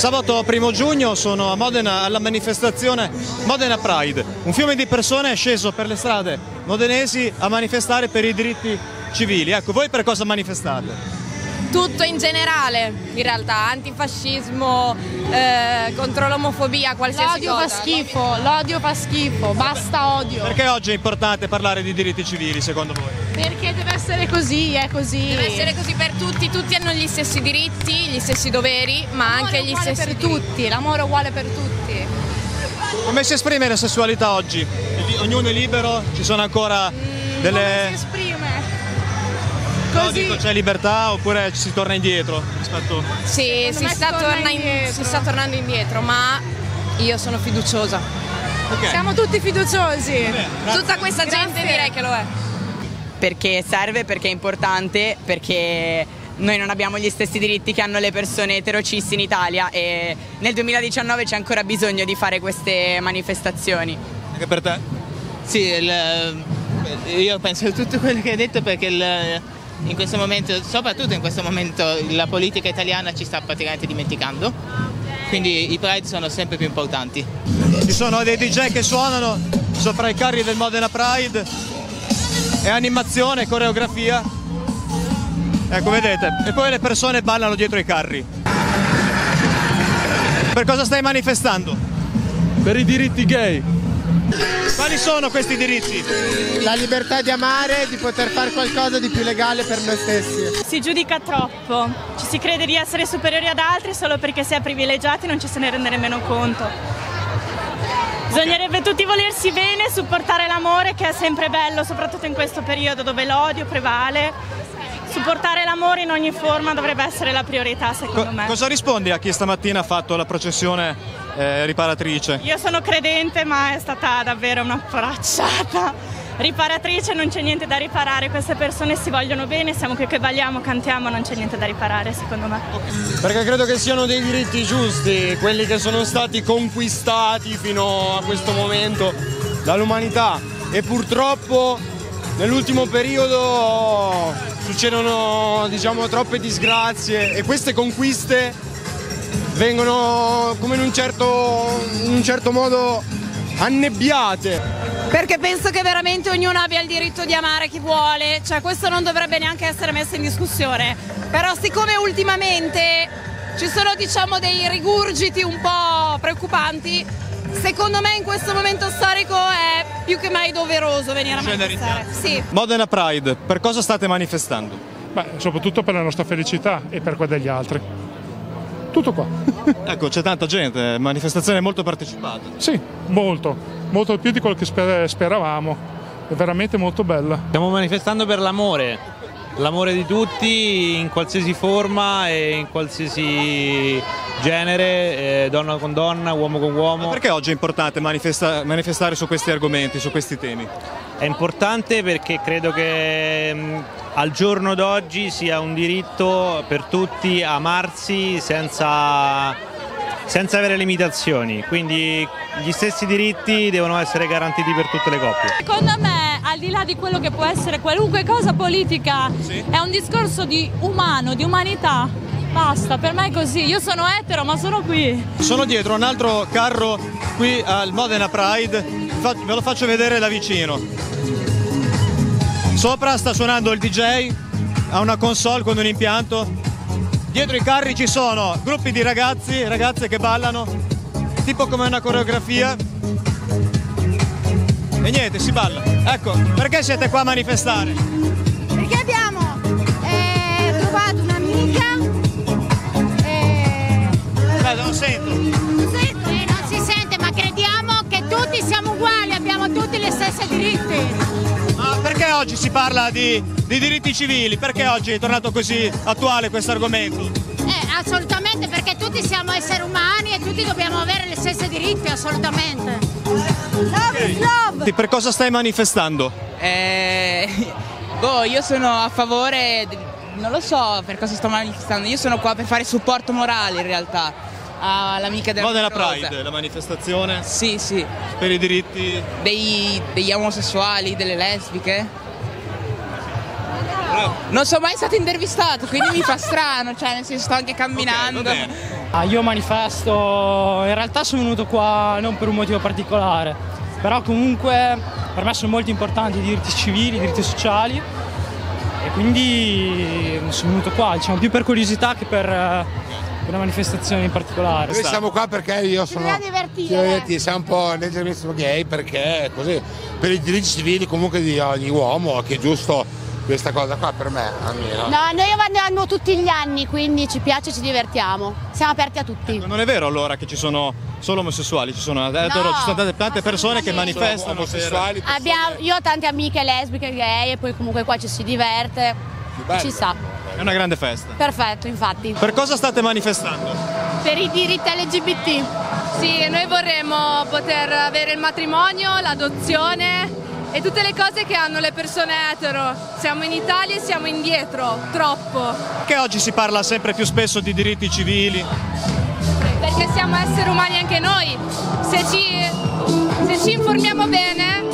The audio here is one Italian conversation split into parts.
Sabato 1 giugno sono a Modena alla manifestazione Modena Pride. Un fiume di persone è sceso per le strade modenesi a manifestare per i diritti civili. Ecco, voi per cosa manifestate? Tutto in generale, in realtà, antifascismo, eh, contro l'omofobia, qualsiasi L'odio cosa. fa schifo, l'odio fa schifo, basta odio. Perché oggi è importante parlare di diritti civili secondo voi? Perché deve essere così, è così. Deve essere così per tutti, tutti hanno gli stessi diritti, gli stessi doveri, ma L'amore anche gli stessi per diritti. tutti, l'amore è uguale per tutti. Come si esprime la sessualità oggi? Ognuno è libero? Ci sono ancora Come si delle... No, Così. dico, c'è libertà oppure ci si torna indietro rispetto... Sì, si si sta, torna torna in- indietro. si sta tornando indietro, ma io sono fiduciosa. Ok. Siamo tutti fiduciosi. Tutta questa gente Grazie. direi che lo è. perché serve, perché è importante, perché noi non abbiamo gli stessi diritti che hanno le persone eterocissi in Italia e nel 2019 c'è ancora bisogno di fare queste manifestazioni. Anche per te? Sì, il- io penso a tutto quello che hai detto perché il- in questo momento, soprattutto in questo momento, la politica italiana ci sta praticamente dimenticando. Quindi i Pride sono sempre più importanti. Ci sono dei DJ che suonano sopra i carri del Modena Pride. È animazione, coreografia. Ecco, vedete. E poi le persone ballano dietro i carri. Per cosa stai manifestando? Per i diritti gay. Quali sono questi diritti? La libertà di amare e di poter fare qualcosa di più legale per noi stessi. Si giudica troppo, ci si crede di essere superiori ad altri solo perché si è privilegiati e non ci se ne rende nemmeno conto. Bisognerebbe tutti volersi bene e supportare l'amore che è sempre bello, soprattutto in questo periodo dove l'odio prevale. Supportare l'amore in ogni forma dovrebbe essere la priorità secondo Co- me. cosa rispondi a chi stamattina ha fatto la processione eh, riparatrice? Io sono credente ma è stata davvero una bracciata. Riparatrice non c'è niente da riparare, queste persone si vogliono bene, siamo qui che balliamo, cantiamo, non c'è niente da riparare secondo me. Perché credo che siano dei diritti giusti, quelli che sono stati conquistati fino a questo momento dall'umanità. E purtroppo nell'ultimo periodo succedono diciamo troppe disgrazie e queste conquiste vengono come in un certo, in un certo modo annebbiate. Perché penso che veramente ognuno abbia il diritto di amare chi vuole, cioè questo non dovrebbe neanche essere messo in discussione. Però siccome ultimamente ci sono diciamo dei rigurgiti un po' preoccupanti, secondo me in questo momento storico è più che mai doveroso venire a manifestare. Sì. Modena Pride, per cosa state manifestando? Beh, soprattutto per la nostra felicità e per quella degli altri. Tutto qua. Ecco, c'è tanta gente, manifestazione molto partecipata. Sì, molto, molto più di quello che sper- speravamo. È veramente molto bella. Stiamo manifestando per l'amore, l'amore di tutti in qualsiasi forma e in qualsiasi genere, eh, donna con donna, uomo con uomo. Perché oggi è importante manifesta- manifestare su questi argomenti, su questi temi? È importante perché credo che mh, al giorno d'oggi sia un diritto per tutti amarsi senza, senza avere limitazioni, quindi gli stessi diritti devono essere garantiti per tutte le coppie. Secondo me, al di là di quello che può essere qualunque cosa politica, è un discorso di umano, di umanità. Basta, per me è così. Io sono etero, ma sono qui. Sono dietro un altro carro qui al Modena Pride, ve lo faccio vedere da vicino. Sopra sta suonando il DJ, ha una console con un impianto. Dietro i carri ci sono gruppi di ragazzi e ragazze che ballano, tipo come una coreografia. E niente, si balla. Ecco, perché siete qua a manifestare? Perché abbiamo eh, trovato un'amica diritti. Ma perché oggi si parla di, di diritti civili? Perché oggi è tornato così attuale questo argomento? Eh, assolutamente, perché tutti siamo esseri umani e tutti dobbiamo avere gli stessi diritti, assolutamente. Love is love! Per cosa stai manifestando? Eh, boh, io sono a favore, non lo so per cosa sto manifestando, io sono qua per fare supporto morale in realtà all'amica della Rosa. Pride, la manifestazione Sì, sì, per i diritti. dei- degli omosessuali, delle lesbiche. Non sono mai stato intervistato, quindi mi fa strano, cioè nel senso sto anche camminando. Ok, va bene. Ah, io manifesto, in realtà sono venuto qua non per un motivo particolare, però comunque per me sono molto importanti i diritti civili, i diritti sociali e quindi sono venuto qua, diciamo più per curiosità che per eh, una manifestazione in particolare. Noi siamo qua perché io sono. Ci divertire. Dobbiamo divertire, siamo un po' leggermente gay perché così per i diritti civili comunque di ogni uomo che è giusto questa cosa qua per me almeno. No, noi andiamo tutti gli anni, quindi ci piace, ci divertiamo. Siamo aperti a tutti. Non è vero allora che ci sono solo omosessuali, ci sono, etero, ci sono tante, tante persone che manifestano. omosessuali. Abbiamo- io ho tante amiche lesbiche, gay e poi comunque qua ci si diverte. Ci sta. È una grande festa. Perfetto, infatti. Per cosa state manifestando? Per i diritti LGBT. Sì, noi vorremmo poter avere il matrimonio, l'adozione e tutte le cose che hanno le persone etero. Siamo in Italia e siamo indietro, troppo. Che oggi si parla sempre più spesso di diritti civili. Perché siamo esseri umani anche noi. Se ci, se ci informiamo bene,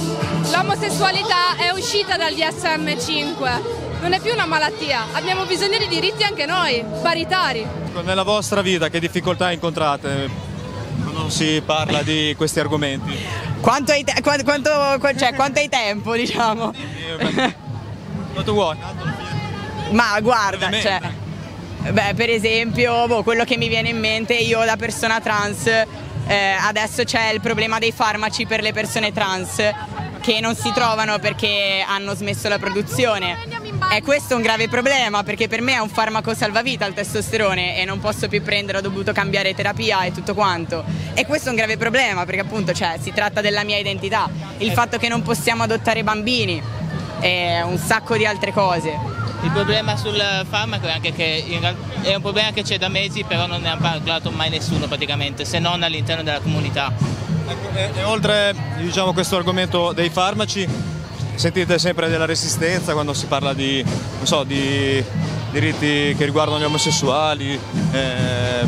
l'omosessualità è uscita dal DSM5. Non è più una malattia, abbiamo bisogno di diritti anche noi, paritari. Nella vostra vita che difficoltà incontrate quando si parla di questi argomenti? Quanto hai, te- quanto, quanto- cioè, quanto hai tempo, diciamo? Quanto vuoi? Ma guarda, cioè, beh, per esempio, boh, quello che mi viene in mente, io da persona trans, eh, adesso c'è il problema dei farmaci per le persone trans che non si trovano perché hanno smesso la produzione. E questo è un grave problema perché per me è un farmaco salvavita il testosterone e non posso più prendere, ho dovuto cambiare terapia e tutto quanto. E questo è un grave problema perché appunto cioè, si tratta della mia identità, il fatto che non possiamo adottare bambini e un sacco di altre cose. Il problema sul farmaco è anche che è un problema che c'è da mesi, però non ne ha parlato mai nessuno praticamente, se non all'interno della comunità. E, e oltre diciamo, questo argomento dei farmaci, sentite sempre della resistenza quando si parla di, so, di diritti che riguardano gli omosessuali, eh,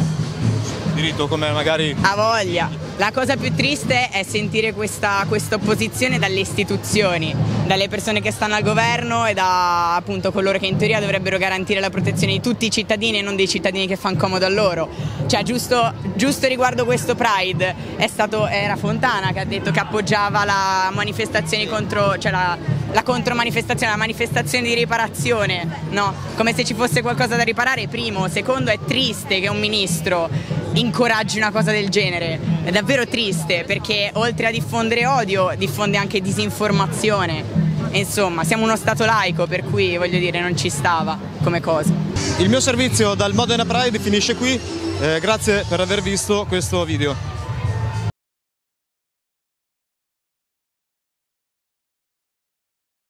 diritto come magari... Ha voglia. La cosa più triste è sentire questa opposizione dalle istituzioni, dalle persone che stanno al governo e da appunto coloro che in teoria dovrebbero garantire la protezione di tutti i cittadini e non dei cittadini che fanno comodo a loro. Cioè, giusto, giusto riguardo questo Pride, stato, era Fontana che ha detto che appoggiava la manifestazione contro, cioè la, la contromanifestazione, la manifestazione di riparazione, no? Come se ci fosse qualcosa da riparare, primo. Secondo, è triste che un ministro incoraggi una cosa del genere. È davvero triste perché oltre a diffondere odio, diffonde anche disinformazione. E insomma, siamo uno stato laico, per cui voglio dire, non ci stava come cosa. Il mio servizio dal Modena Pride finisce qui, eh, grazie per aver visto questo video.